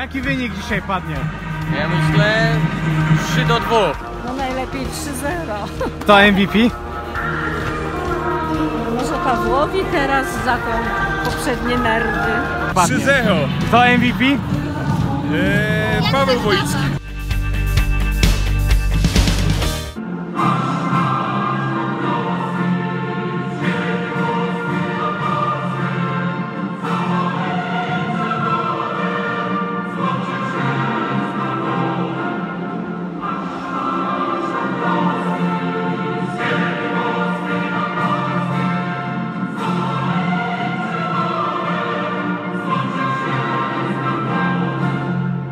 jaki wynik dzisiaj padnie? Ja myślę 3 do 2. No najlepiej 3-0. To MVP? Może Pawłowi teraz za tą poprzednie nerwy. Padnie. 3-0. Kto MVP? Eee, Paweł Wojicki.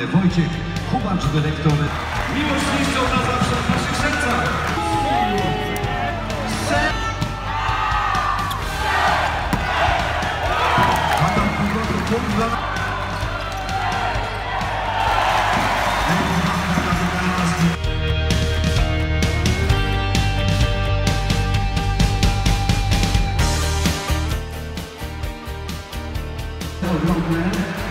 Wojciech Kubacz, dyrektor. Miłość niszczą na zawsze w naszych sercach. Adam Kugowy, punkt dla Ogromne.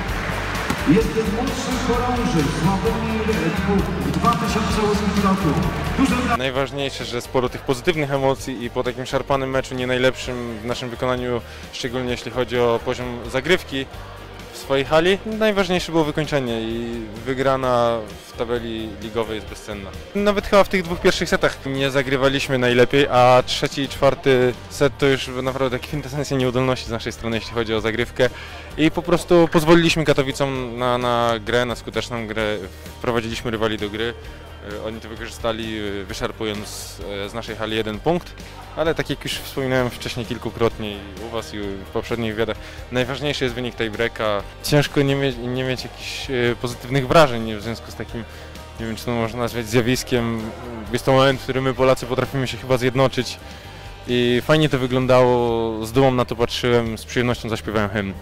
Młodszych chorąży w 2008 roku. Dużo Najważniejsze, że sporo tych pozytywnych emocji i po takim szarpanym meczu, nie najlepszym w naszym wykonaniu, szczególnie jeśli chodzi o poziom zagrywki swojej hali, najważniejsze było wykończenie i wygrana w tabeli ligowej jest bezcenna. Nawet chyba w tych dwóch pierwszych setach nie zagrywaliśmy najlepiej, a trzeci i czwarty set to już naprawdę kwintesencja nieudolności z naszej strony, jeśli chodzi o zagrywkę i po prostu pozwoliliśmy Katowicom na, na grę, na skuteczną grę, wprowadziliśmy rywali do gry. E, Oni to wykorzystali, e, wyszarpując e, z naszej hali jeden punkt, ale tak jak już wspominałem wcześniej kilkukrotnie u Was i w poprzednich wywiadach, najważniejszy jest wynik tej breaka. Ciężko nie mieć, nie mieć jakichś pozytywnych wrażeń w związku z takim, nie wiem czy to można nazwać zjawiskiem. Jest to moment, w którym my Polacy potrafimy się chyba zjednoczyć i fajnie to wyglądało, z dumą na to patrzyłem, z przyjemnością zaśpiewałem hymn.